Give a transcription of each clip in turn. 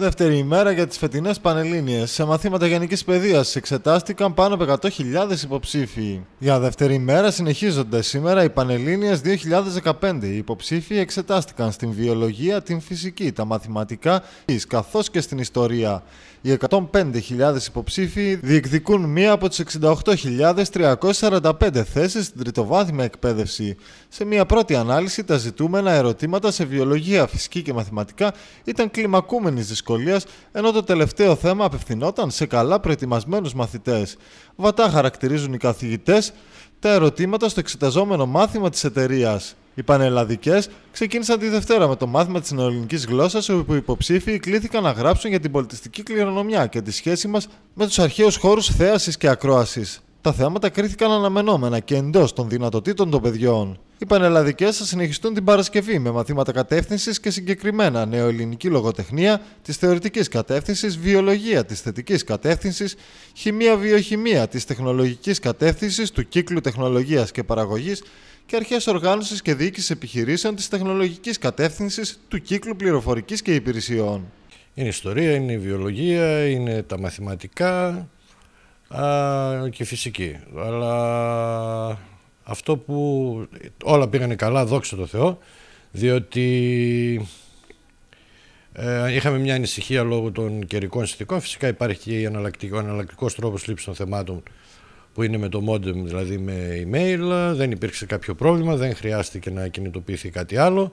Δεύτερη ημέρα για τις φετινές Πανελλήνιες. Σε μαθήματα γενικής παιδείας εξετάστηκαν πάνω από 100.000 υποψήφοι. Για δεύτερη ημέρα συνεχίζονται σήμερα οι Πανελλήνιες 2015. Οι υποψήφοι εξετάστηκαν στην βιολογία, την φυσική, τα μαθηματικά, καθώς και στην ιστορία. Οι 105.000 υποψήφοι διεκδικούν μία από τις 68.345 θέσεις στην τριτοβάθμια εκπαίδευση. Σε μία πρώτη ανάλυση, τα ζητούμενα ερωτήματα σε βιολογία, φυσική και μαθηματικά ήταν κλιμακούμενης δυσκολίας, ενώ το τελευταίο θέμα απευθυνόταν σε καλά προετοιμασμένους μαθητές. Βατά χαρακτηρίζουν οι καθηγητές τα ερωτήματα στο εξεταζόμενο μάθημα της εταιρείας. Οι πανελλαδικές ξεκίνησαν τη Δευτέρα με το μάθημα της νεοελληνικής γλώσσας, όπου οι υποψήφοι κλήθηκαν να γράψουν για την πολιτιστική κληρονομιά και τη σχέση μας με τους αρχαίους χώρους θέασης και ακρόασης. Τα θέματα κρίθηκαν αναμενόμενα και εντός των δυνατοτήτων των παιδιών. Οι πανελλαδικές θα συνεχιστούν την Παρασκευή με μαθήματα κατεύθυνσης και συγκεκριμένα νεοελληνική λογοτεχνία, τη θεωρητική κατεύθυνση, βιολογία της θετικής κατεύθυνσης, χημεία-βιοχημεία της τεχνολογικής κατεύθυνσης του κύκλου τεχνολογίας και παραγωγής και αρχές οργάνωσης και διοίκησης επιχειρήσεων της τεχνολογικής κατεύθυνσης του κύκλου πληροφορικής και υπηρεσιών. Είναι ιστορία, είναι η βιολογία, είναι τα μαθηματικά α, και φυσική. Αλλά αυτό που όλα πήγανε καλά, δόξα τω Θεώ, διότι ε, είχαμε μια ανησυχία λόγω των καιρικών συνθηκών. Φυσικά υπάρχει και ο εναλλακτικός τρόπος λήψης των θεμάτων που είναι με το modem, δηλαδή με email. Δεν υπήρξε κάποιο πρόβλημα, δεν χρειάστηκε να κινητοποιηθεί κάτι άλλο.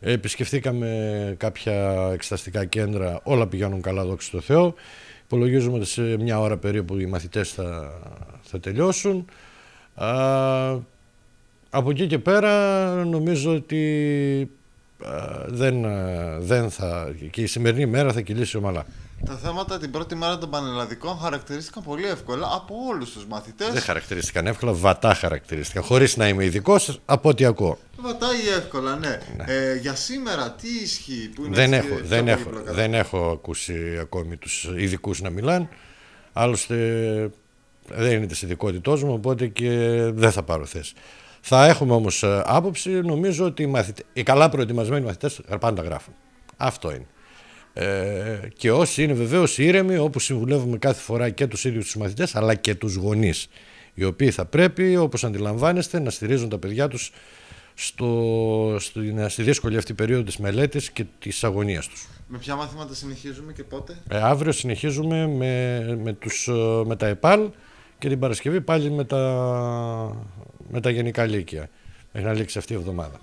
Επισκεφθήκαμε κάποια εξεταστικά κέντρα, όλα πηγαίνουν καλά, δόξα τω Θεώ. Υπολογίζουμε ότι σε μια ώρα περίπου οι μαθητές θα, θα τελειώσουν. Α, από εκεί και πέρα νομίζω ότι δεν, δεν θα, και η σημερινή μέρα θα κυλήσει ομαλά. Τα θέματα την πρώτη μέρα των πανελλαδικών χαρακτηρίστηκαν πολύ εύκολα από όλους τους μαθητές. Δεν χαρακτηρίστηκαν εύκολα, βατά χαρακτηρίστηκαν. Χωρίς να είμαι ειδικός, από ό,τι ακούω. Βατά ή εύκολα, ναι. ναι. Ε, για σήμερα, τι ισχύει που είναι δεν, έχω, δεν, έχω, δεν έχω ακούσει ακόμη τους ειδικούς να μιλάνε. Άλλωστε δεν είναι της ειδικότητός μου, οπότε και δεν θα πάρω θέση. Θα έχουμε όμως ε, άποψη, νομίζω ότι οι, μαθητε... οι καλά προετοιμασμένοι μαθητές πάντα γράφουν. Αυτό είναι. Ε, και όσοι είναι βεβαίως ήρεμοι, όπου συμβουλεύουμε κάθε φορά και τους ίδιους τους μαθητές, αλλά και τους γονείς, οι οποίοι θα πρέπει, όπως αντιλαμβάνεστε, να στηρίζουν τα παιδιά τους στο, στη, στη δύσκολη αυτή περίοδο της μελέτης και της αγωνίας τους. Με ποια μαθήματα συνεχίζουμε και πότε; Ε, αύριο συνεχίζουμε με, με, τους, ε, με τα ΕΠΑΛ και την Παρασκευή πάλι με τα, με τα γενικά λύκεια. Μέχρι να λήξει αυτή η εβδομάδα.